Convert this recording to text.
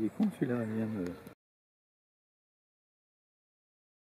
Les consulats viennent.